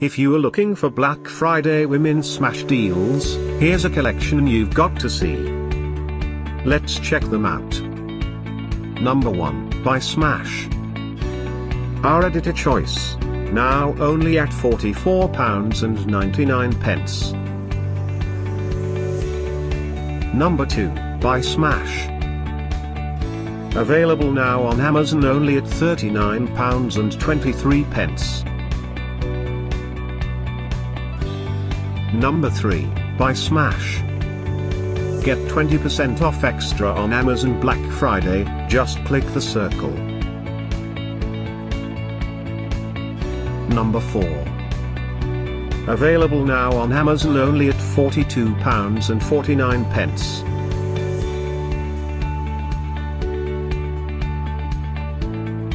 If you are looking for Black Friday Women's Smash deals, here's a collection you've got to see. Let's check them out. Number 1, by Smash. Our editor choice. Now only at £44.99. pence. Number 2, by Smash. Available now on Amazon only at £39.23. Number 3, by Smash. Get 20% off extra on Amazon Black Friday, just click the circle. Number 4. Available now on Amazon only at £42.49. pence.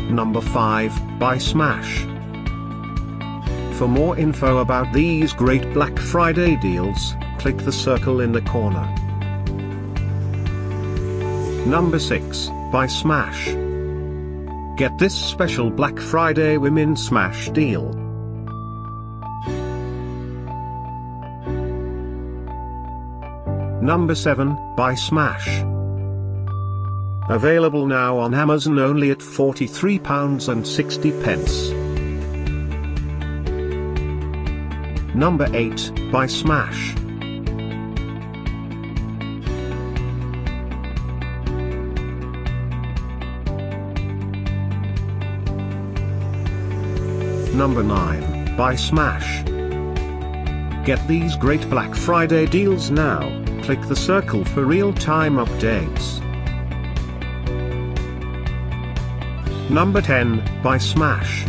Number 5, by Smash. For more info about these great Black Friday deals, click the circle in the corner. Number 6, by Smash. Get this special Black Friday Women Smash deal. Number 7, by Smash. Available now on Amazon only at £43.60. Number 8, by Smash. Number 9, by Smash. Get these great Black Friday deals now, click the circle for real-time updates. Number 10, by Smash.